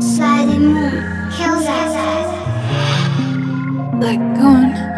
Sliding moon kills us. Like going.